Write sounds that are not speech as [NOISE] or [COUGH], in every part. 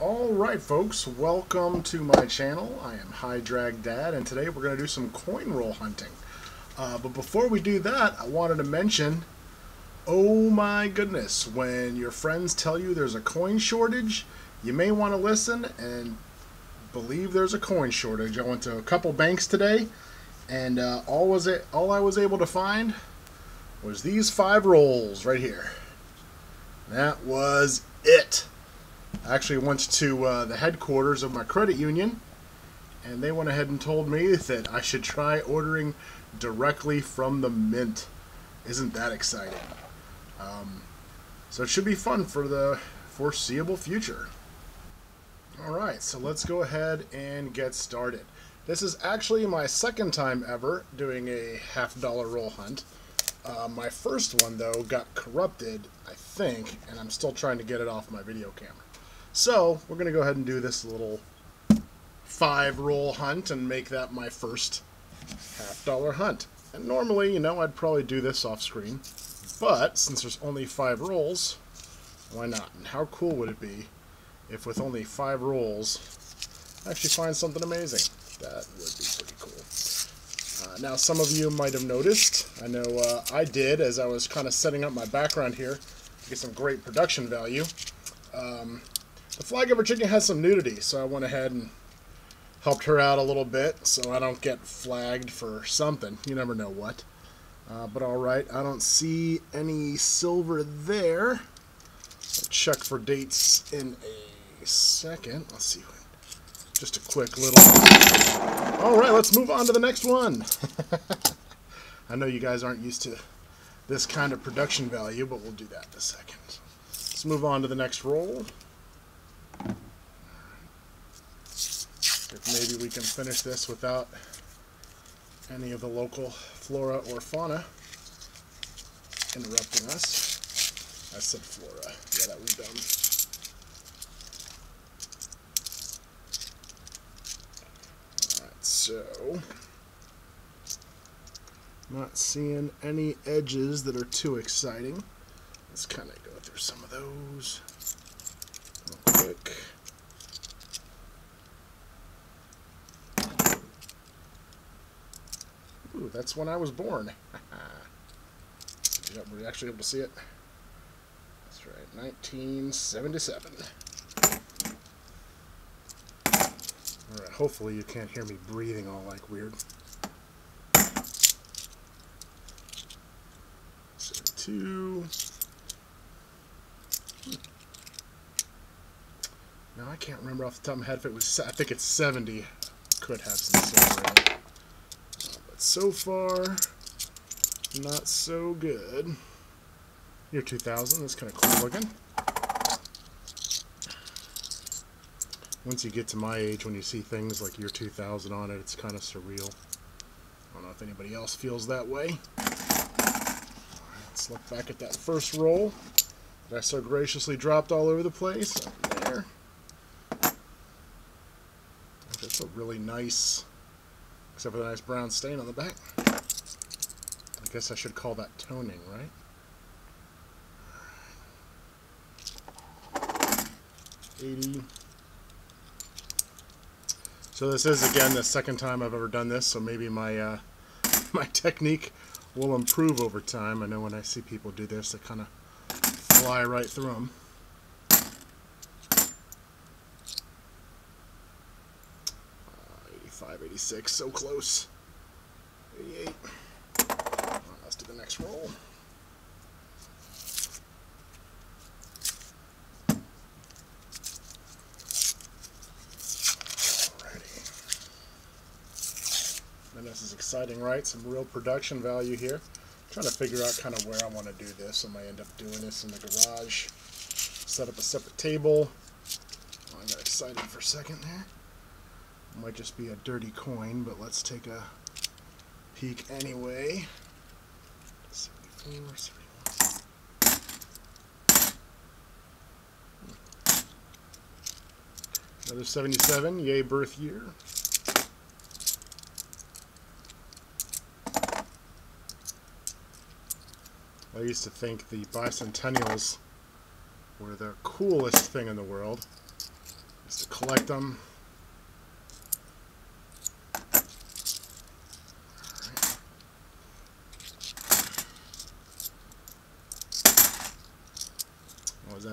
Alright folks, welcome to my channel. I am High Drag Dad and today we're going to do some coin roll hunting. Uh, but before we do that, I wanted to mention, oh my goodness, when your friends tell you there's a coin shortage, you may want to listen and believe there's a coin shortage. I went to a couple banks today and uh, all was it all I was able to find was these five rolls right here. That was it. I actually went to uh, the headquarters of my credit union, and they went ahead and told me that I should try ordering directly from the mint. Isn't that exciting? Um, so it should be fun for the foreseeable future. Alright, so let's go ahead and get started. This is actually my second time ever doing a half dollar roll hunt. Uh, my first one, though, got corrupted, I think, and I'm still trying to get it off my video camera. So, we're going to go ahead and do this little five roll hunt and make that my first half dollar hunt. And normally, you know, I'd probably do this off screen, but since there's only five rolls, why not? And how cool would it be if with only five rolls, I actually find something amazing? That would be pretty cool. Uh, now, some of you might have noticed, I know uh, I did as I was kind of setting up my background here to get some great production value. Um, the Flygiver chicken has some nudity, so I went ahead and helped her out a little bit so I don't get flagged for something. You never know what. Uh, but alright, I don't see any silver there. I'll check for dates in a second. Let's see. Just a quick little... Alright, let's move on to the next one. [LAUGHS] I know you guys aren't used to this kind of production value, but we'll do that in a second. Let's move on to the next roll. Maybe we can finish this without any of the local flora or fauna interrupting us. I said flora. Yeah, that was dumb. Alright, so... Not seeing any edges that are too exciting. Let's kind of go through some of those real quick. Ooh, that's when I was born. [LAUGHS] yep, we're actually able to see it. That's right, 1977. Alright, hopefully you can't hear me breathing all like weird. Two. Hmm. Now I can't remember off the top of my head if it was. I think it's 70. Could have some silver in it so far, not so good. Year 2000, that's kind of cool looking. Once you get to my age, when you see things like year 2000 on it, it's kind of surreal. I don't know if anybody else feels that way. let's look back at that first roll that I so graciously dropped all over the place. there. That's a really nice Except for the nice brown stain on the back. I guess I should call that toning, right? Eighty. So this is again the second time I've ever done this, so maybe my uh, [LAUGHS] my technique will improve over time. I know when I see people do this, they kind of fly right through them. 86, so close. 88. Right, let's do the next roll. And this is exciting, right? Some real production value here. I'm trying to figure out kind of where I want to do this. I might end up doing this in the garage. Set up a separate table. Oh, I got excited for a second there. Might just be a dirty coin, but let's take a peek anyway. 74, 71. Another 77, yay birth year. I used to think the bicentennials were the coolest thing in the world. Just to collect them.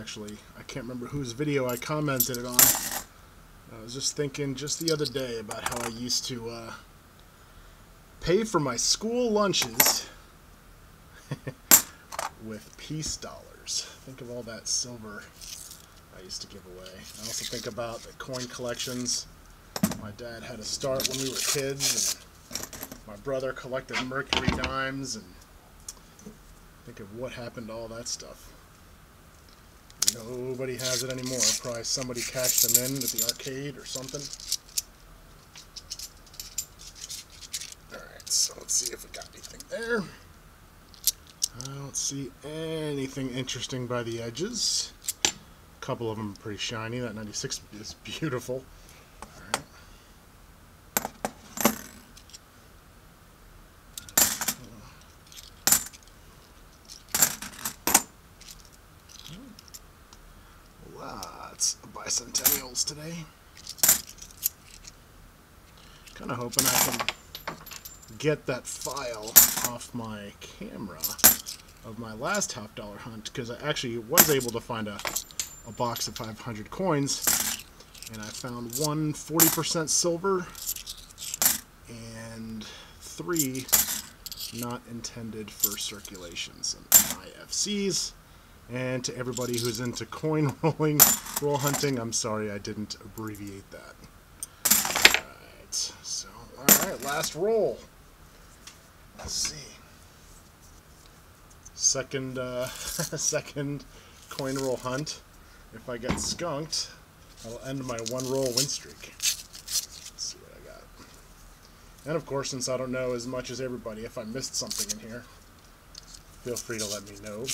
Actually, I can't remember whose video I commented it on. I was just thinking just the other day about how I used to uh, pay for my school lunches [LAUGHS] with peace dollars. Think of all that silver I used to give away. I also think about the coin collections my dad had to start when we were kids, and my brother collected mercury dimes, and think of what happened to all that stuff. Nobody has it anymore. Probably somebody cashed them in at the arcade or something. Alright, so let's see if we got anything there. Uh, I don't see anything interesting by the edges. A couple of them are pretty shiny. That 96 is beautiful. Bicentennials today. Kind of hoping I can get that file off my camera of my last half dollar hunt because I actually was able to find a, a box of 500 coins and I found one 40% silver and three not intended for circulations Some IFCs. And to everybody who's into coin [LAUGHS] rolling, roll hunting, I'm sorry I didn't abbreviate that. Alright, so, alright, last roll. Let's see. Second, uh, [LAUGHS] second coin roll hunt. If I get skunked, I'll end my one roll win streak. Let's see what I got. And of course, since I don't know as much as everybody, if I missed something in here, feel free to let me know.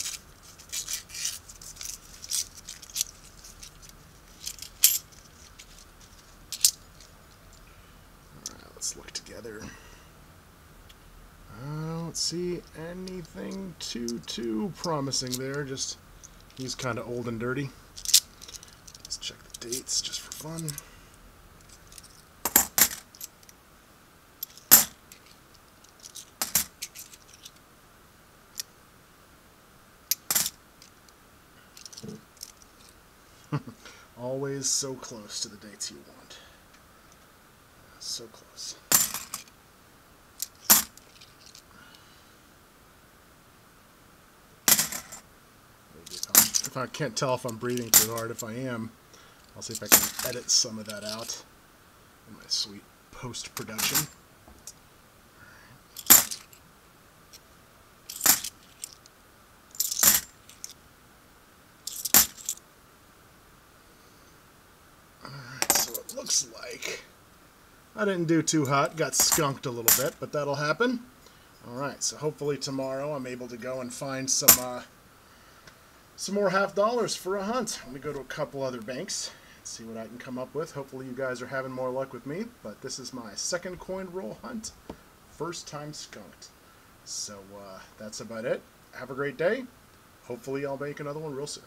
let's look together. I don't see anything too, too promising there. Just, he's kind of old and dirty. Let's check the dates just for fun. [LAUGHS] Always so close to the dates you want. So close. If I can't tell if I'm breathing too hard, if I am, I'll see if I can edit some of that out in my sweet post-production. Alright, so it looks like I didn't do too hot, got skunked a little bit, but that'll happen. Alright, so hopefully tomorrow I'm able to go and find some uh, some more half dollars for a hunt. Let me go to a couple other banks see what I can come up with. Hopefully you guys are having more luck with me, but this is my second coin roll hunt. First time skunked. So uh, that's about it. Have a great day. Hopefully I'll make another one real soon.